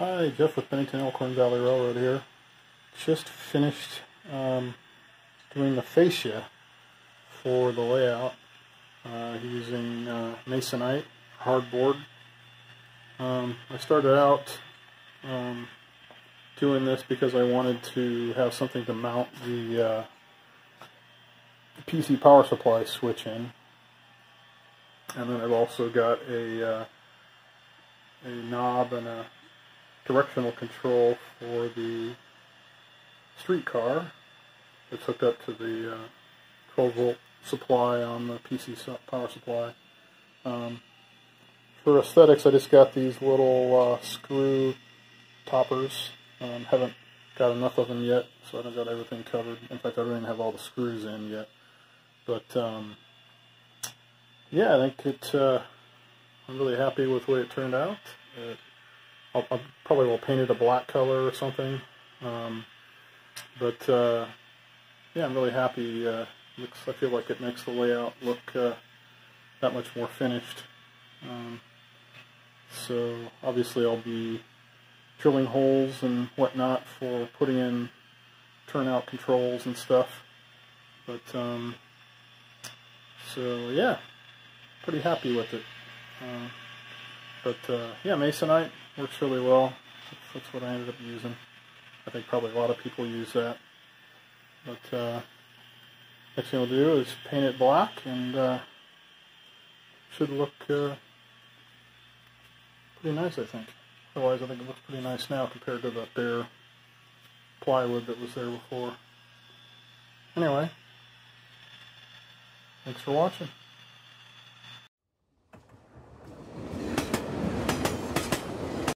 Hi, Jeff with Bennington Elkhorn Valley Railroad here. Just finished um, doing the fascia for the layout uh, using uh, masonite hardboard. Um, I started out um, doing this because I wanted to have something to mount the uh, PC power supply switch in. And then I've also got a, uh, a knob and a directional control for the streetcar that's hooked up to the uh, 12 volt supply on the PC power supply. Um, for aesthetics, I just got these little uh, screw toppers. Um, haven't got enough of them yet, so I haven't got everything covered. In fact, I don't even have all the screws in yet. But um, yeah, I think it. Uh, I'm really happy with the way it turned out. It, I'll, I'll, probably will paint it a black color or something. Um, but uh, yeah, I'm really happy. Uh, looks, I feel like it makes the layout look uh, that much more finished. Um, so obviously I'll be drilling holes and whatnot for putting in turnout controls and stuff. But um, so yeah, pretty happy with it. Uh, but uh, yeah, Masonite works really well. That's, that's, what I ended up using. I think probably a lot of people use that. But uh, next thing we'll do is paint it black and uh, should look uh, pretty nice, I think. Otherwise, I think it looks pretty nice now compared to the bare plywood that was there before. Anyway, thanks for watching.